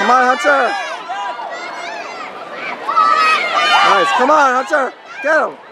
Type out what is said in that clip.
Come on, Hunter. Nice. Come on, Hunter. Get him.